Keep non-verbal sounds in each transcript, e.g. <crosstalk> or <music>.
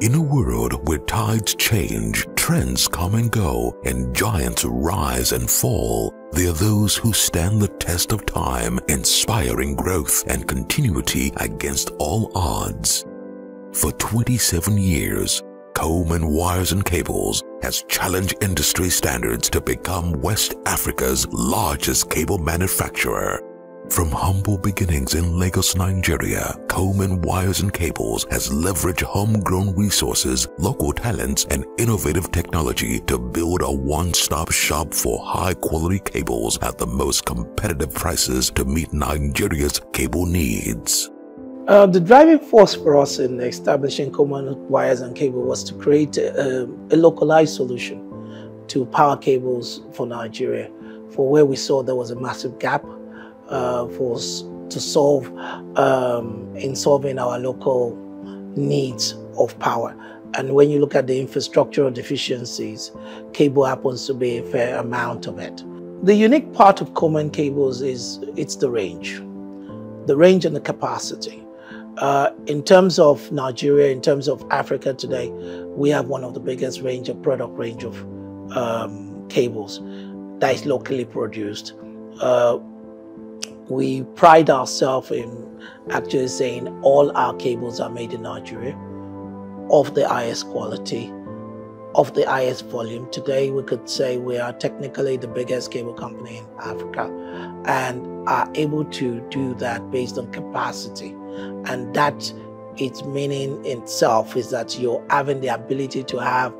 In a world where tides change, trends come and go, and giants rise and fall, there are those who stand the test of time, inspiring growth and continuity against all odds. For 27 years, Coleman Wires and Cables has challenged industry standards to become West Africa's largest cable manufacturer from humble beginnings in Lagos, Nigeria, Coleman Wires and Cables has leveraged homegrown resources, local talents, and innovative technology to build a one-stop shop for high-quality cables at the most competitive prices to meet Nigeria's cable needs. Uh, the driving force for us in establishing Coleman Wires and Cable was to create a, a localized solution to power cables for Nigeria, for where we saw there was a massive gap uh, for to solve um, in solving our local needs of power. And when you look at the infrastructural deficiencies, cable happens to be a fair amount of it. The unique part of Coleman cables is it's the range, the range and the capacity. Uh, in terms of Nigeria, in terms of Africa today, we have one of the biggest range of product range of um, cables that is locally produced. Uh, we pride ourselves in actually saying all our cables are made in Nigeria of the highest quality, of the highest volume. Today, we could say we are technically the biggest cable company in Africa and are able to do that based on capacity. And that its meaning itself is that you're having the ability to have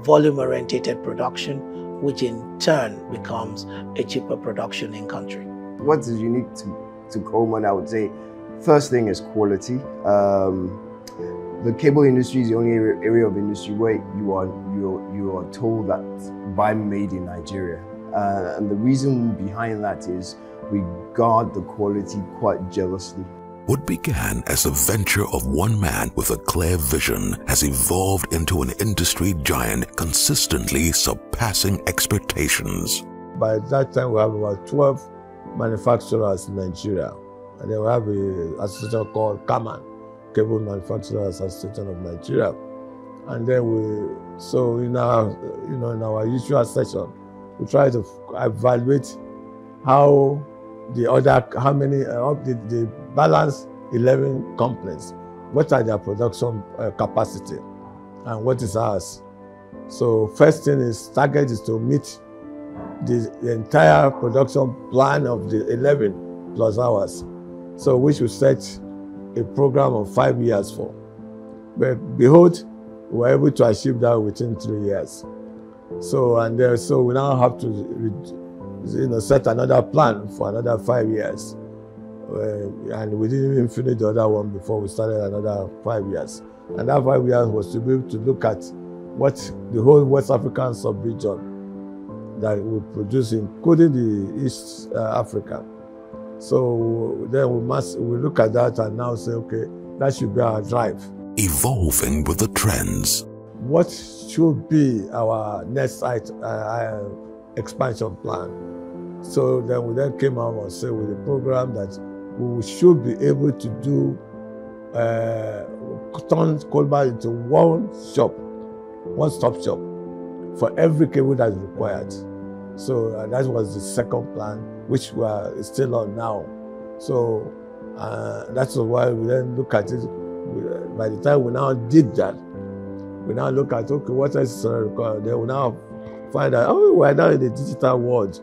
volume oriented production, which in turn becomes a cheaper production in country what is unique to, to Coleman, I would say, first thing is quality. Um, the cable industry is the only area of industry where you are you are, you are told that buy made in Nigeria, uh, and the reason behind that is we guard the quality quite jealously. What began as a venture of one man with a clear vision has evolved into an industry giant consistently surpassing expectations. By that time, we have about 12 manufacturers in Nigeria. And then we have a association called CAMAN, Cable Manufacturers Association of Nigeria. And then we, so in our, you know, in our usual session, we try to evaluate how the other, how many, uh, the, the balance 11 companies, what are their production uh, capacity and what is ours. So first thing is target is to meet the, the entire production plan of the 11 plus hours. So we should set a program of five years for. But behold, we were able to achieve that within three years. So and so we now have to, you know, set another plan for another five years. Uh, and we didn't even finish the other one before we started another five years. And that five years was to be able to look at what the whole West African sub-region that we produce, including the East uh, Africa. So then we must we look at that and now say, okay, that should be our drive. Evolving with the trends. What should be our next uh, uh, expansion plan? So then we then came out and said with a program that we should be able to do uh, turn Coleman into one shop, one stop shop for every cable that is required. So uh, that was the second plan, which we are still on now. So uh, that's why we then look at it. by the time we now did that, we now look at okay, what else is required? Then we now find out oh, we're now in the digital world.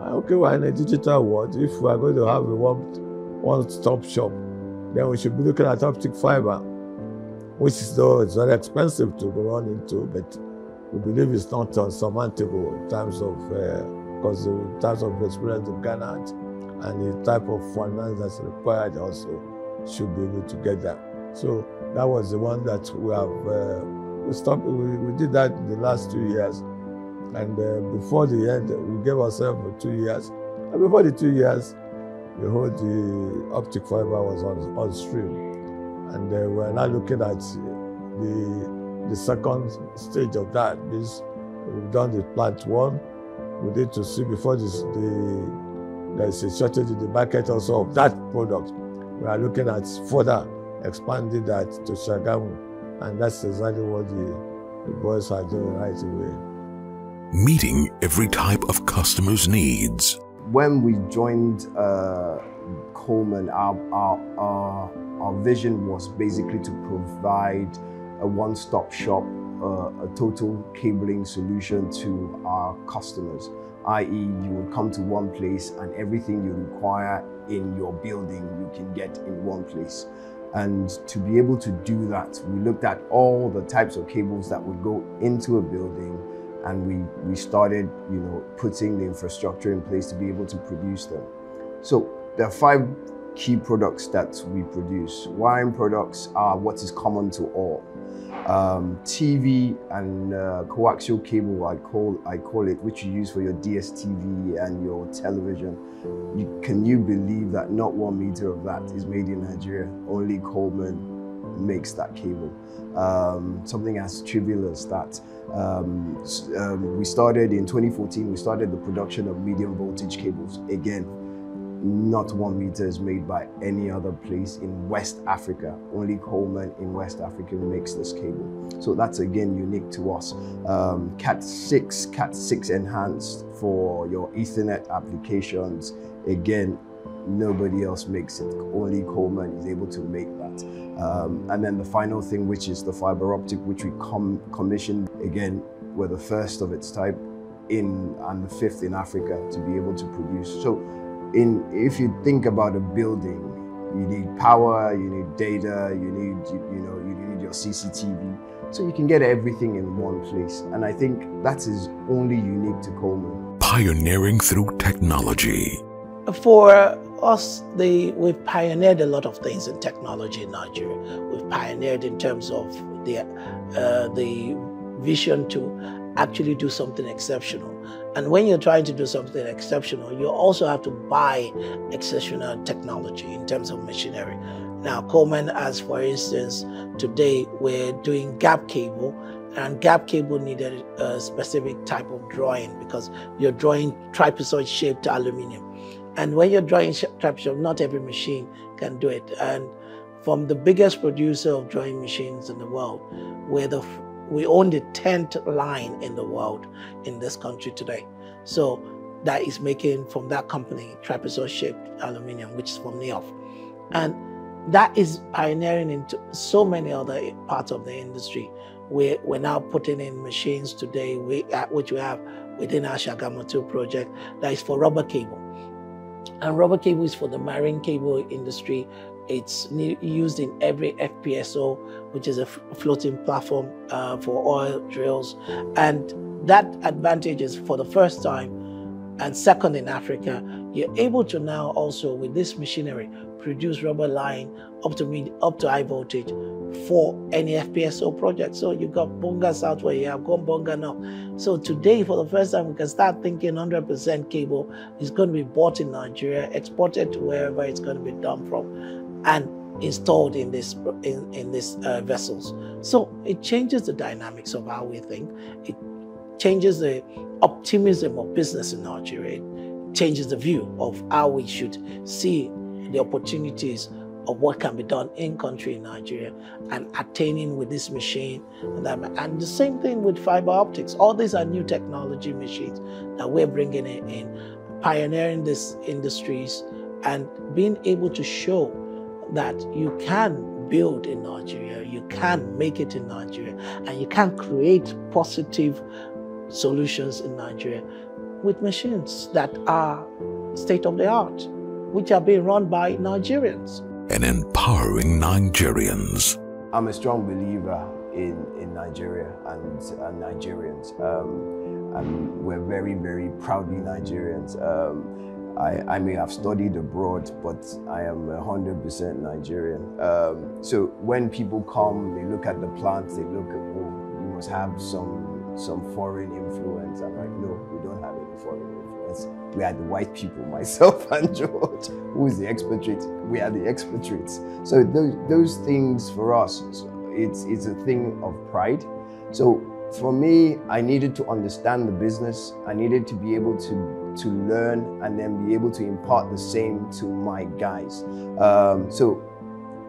Uh, okay, we're in a digital world. If we are going to have a one one-stop shop, then we should be looking at optic fiber, which is though it's very expensive to run into, but we believe it's not unsurmountable in terms of because uh, in terms of experience in Ghana and the type of finance that's required also should be able to get that. So that was the one that we have uh, we stopped. We, we did that in the last two years, and uh, before the end, we gave ourselves two years. And before the two years, the whole the optic fiber was on on stream, and uh, we're now looking at the the second stage of that is we've done the plant one. We need to see before this, the, there is a shortage in the market also of that product. We are looking at further expanding that to Shagamu And that's exactly what the, the boys are doing right away. Meeting every type of customer's needs. When we joined uh, Coleman, our, our, our, our vision was basically to provide a one-stop shop, uh, a total cabling solution to our customers i.e. you would come to one place and everything you require in your building you can get in one place. And to be able to do that, we looked at all the types of cables that would go into a building and we, we started, you know, putting the infrastructure in place to be able to produce them. So there are five key products that we produce. Wiring products are what is common to all um, TV and uh, coaxial cable, I call I call it, which you use for your DSTV and your television. You, can you believe that not one meter of that is made in Nigeria? Only Coleman makes that cable. Um, something as trivial as that. Um, um we started in 2014. We started the production of medium voltage cables again not one meter is made by any other place in West Africa. Only Coleman in West Africa makes this cable. So that's again unique to us. Um, Cat 6, Cat 6 enhanced for your Ethernet applications. Again, nobody else makes it. Only Coleman is able to make that. Um, and then the final thing, which is the fiber optic, which we com commissioned. Again, we're the first of its type in and the fifth in Africa to be able to produce. So in if you think about a building, you need power, you need data, you need you, you know you need your CCTV, so you can get everything in one place. And I think that is only unique to Coleman. Pioneering through technology. For us, the, we've pioneered a lot of things in technology in Nigeria. We've pioneered in terms of the uh, the vision to actually do something exceptional. And when you're trying to do something exceptional, you also have to buy exceptional technology in terms of machinery. Now, Coleman, as for instance, today we're doing gap cable, and gap cable needed a specific type of drawing because you're drawing trapezoid shaped aluminum. And when you're drawing trapezoid, not every machine can do it. And from the biggest producer of drawing machines in the world, we're the we own the 10th line in the world in this country today. So that is making from that company trapezoid shaped aluminum, which is from Niehoff. And that is pioneering into so many other parts of the industry. We're, we're now putting in machines today, we, uh, which we have within our Shagamu 2 project, that is for rubber cable. And rubber cable is for the marine cable industry it's used in every FPSO, which is a floating platform uh, for oil drills. And that advantage is for the first time and second in Africa, you're able to now also with this machinery produce rubber line up to mid, up to high voltage for any FPSO project. So you've got Bonga South where you have gone Bonga now. So today, for the first time, we can start thinking 100% cable is going to be bought in Nigeria, exported to wherever it's going to be done from and installed in this in, in these uh, vessels. So it changes the dynamics of how we think. It changes the optimism of business in Nigeria. It changes the view of how we should see the opportunities of what can be done in country in Nigeria and attaining with this machine. And, that, and the same thing with fiber optics. All these are new technology machines that we're bringing in, in pioneering these industries and being able to show that you can build in Nigeria, you can make it in Nigeria, and you can create positive solutions in Nigeria with machines that are state of the art, which are being run by Nigerians. And empowering Nigerians. I'm a strong believer in, in Nigeria and, and Nigerians. Um, and we're very, very proudly Nigerians. Um, I, I may have studied abroad, but I am 100% Nigerian. Um, so when people come, they look at the plants, they look at, oh, you must have some some foreign influence. I'm like, no, we don't have any foreign influence. We are the white people, <laughs> myself and George, who is the expatriate. We are the expatriates. So those, those things for us, it's, it's a thing of pride. So for me, I needed to understand the business. I needed to be able to to learn and then be able to impart the same to my guys. Um, so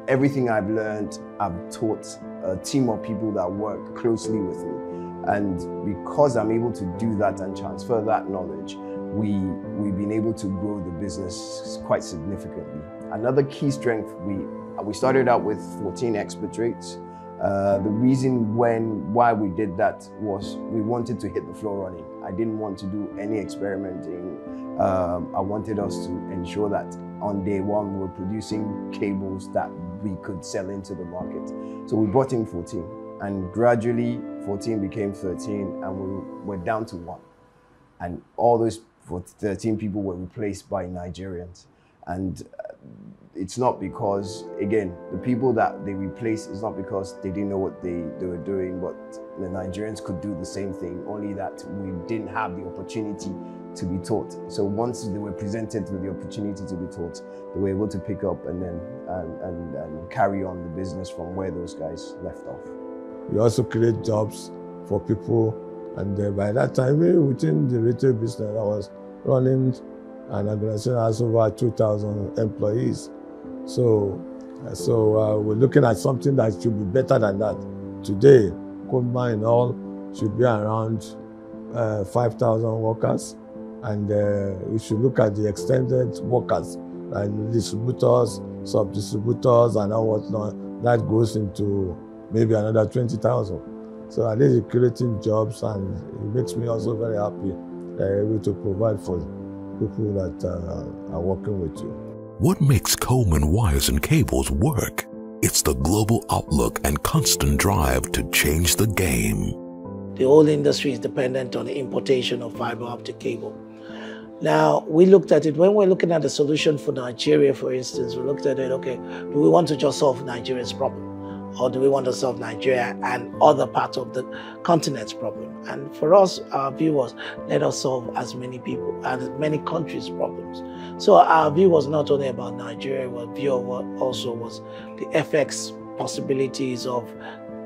everything I've learned, I've taught a team of people that work closely with me. And because I'm able to do that and transfer that knowledge, we, we've been able to grow the business quite significantly. Another key strength, we, we started out with 14 expatriates. Uh, the reason when why we did that was we wanted to hit the floor running. I didn't want to do any experimenting. Um, I wanted us to ensure that on day one we were producing cables that we could sell into the market. So we brought in 14, and gradually 14 became 13, and we were down to one. And all those 13 people were replaced by Nigerians. And it's not because, again, the people that they replaced is not because they didn't know what they, they were doing, but the Nigerians could do the same thing, only that we didn't have the opportunity to be taught. So once they were presented with the opportunity to be taught, they were able to pick up and then and, and, and carry on the business from where those guys left off. We also create jobs for people, and uh, by that time, within the retail business, I was running an organization has over 2,000 employees. So, so uh, we're looking at something that should be better than that. Today, Coleman and all should be around uh, 5,000 workers and uh, we should look at the extended workers, and distributors, sub-distributors, and all whatnot. That goes into maybe another 20,000. So at least creating jobs, and it makes me also very happy uh, able to provide for people that uh, are working with you. What makes Coleman Wires and Cables work? It's the global outlook and constant drive to change the game. The whole industry is dependent on the importation of fiber optic cable. Now, we looked at it when we're looking at the solution for Nigeria, for instance, we looked at it, okay, do we want to just solve Nigeria's problem? Or do we want to solve Nigeria and other parts of the continent's problem? And for us, our view was let us solve as many people, as many countries' problems. So our view was not only about Nigeria, our view also was the FX possibilities of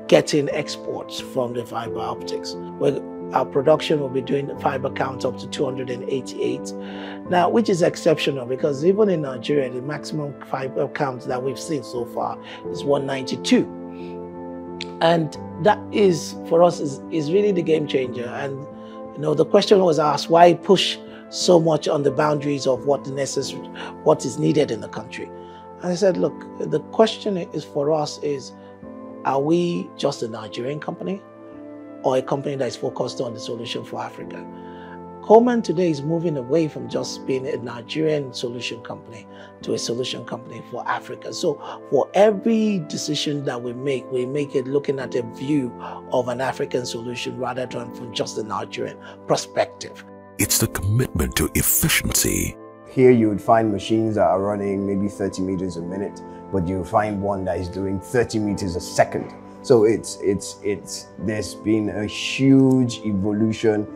getting exports from the fiber optics. We're, our production will be doing fiber count up to 288 now which is exceptional because even in nigeria the maximum fiber count that we've seen so far is 192 and that is for us is, is really the game changer and you know the question was asked why push so much on the boundaries of what the necessary what is needed in the country and i said look the question is for us is are we just a nigerian company or a company that is focused on the solution for Africa. Coleman today is moving away from just being a Nigerian solution company to a solution company for Africa. So for every decision that we make, we make it looking at a view of an African solution rather than from just a Nigerian perspective. It's the commitment to efficiency. Here you would find machines that are running maybe 30 meters a minute, but you find one that is doing 30 meters a second. So it's it's it's there's been a huge evolution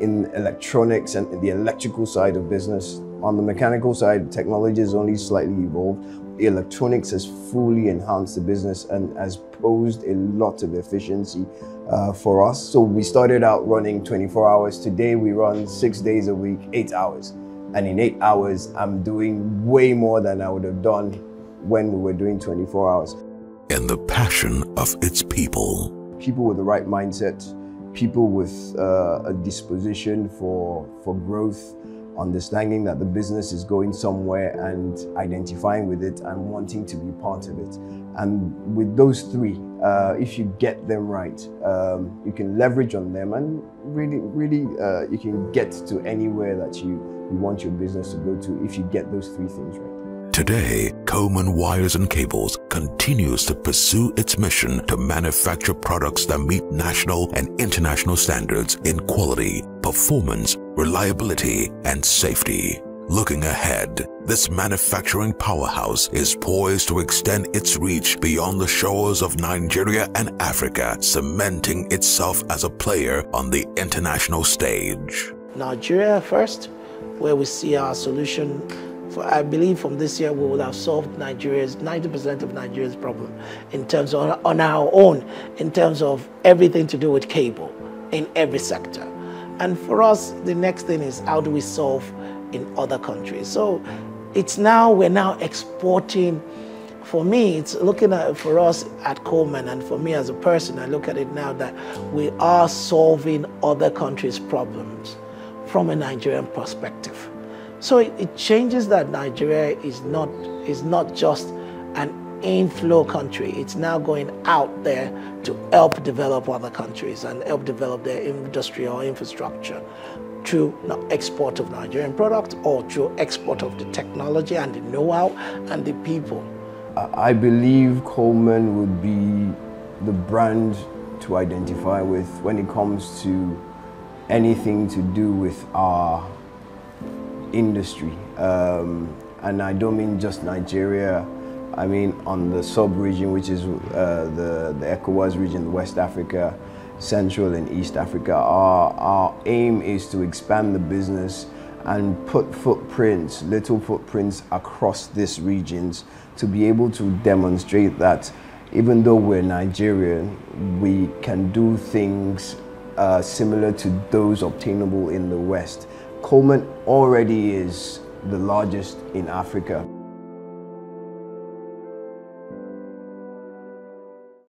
in electronics and the electrical side of business. On the mechanical side, technology has only slightly evolved. Electronics has fully enhanced the business and has posed a lot of efficiency uh, for us. So we started out running 24 hours. Today we run six days a week, eight hours. And in eight hours, I'm doing way more than I would have done when we were doing 24 hours and the passion of its people. People with the right mindset, people with uh, a disposition for, for growth, understanding that the business is going somewhere and identifying with it and wanting to be part of it. And with those three, uh, if you get them right, um, you can leverage on them and really, really, uh, you can get to anywhere that you, you want your business to go to if you get those three things right. Today, Coleman Wires and Cables continues to pursue its mission to manufacture products that meet national and international standards in quality, performance, reliability, and safety. Looking ahead, this manufacturing powerhouse is poised to extend its reach beyond the shores of Nigeria and Africa, cementing itself as a player on the international stage. Nigeria first, where we see our solution I believe from this year we will have solved Nigeria's 90% of Nigeria's problem in terms of on our own, in terms of everything to do with cable in every sector. And for us, the next thing is how do we solve in other countries? So it's now we're now exporting for me, it's looking at for us at Coleman, and for me as a person, I look at it now that we are solving other countries' problems from a Nigerian perspective. So it, it changes that Nigeria is not is not just an inflow country. It's now going out there to help develop other countries and help develop their industry or infrastructure through export of Nigerian products or through export of the technology and the know-how and the people. I believe Coleman would be the brand to identify with when it comes to anything to do with our industry. Um, and I don't mean just Nigeria, I mean on the sub-region, which is uh, the, the ECOWAS region, West Africa, Central and East Africa. Our, our aim is to expand the business and put footprints, little footprints across these regions to be able to demonstrate that even though we're Nigerian, we can do things uh, similar to those obtainable in the West. Coleman already is the largest in Africa.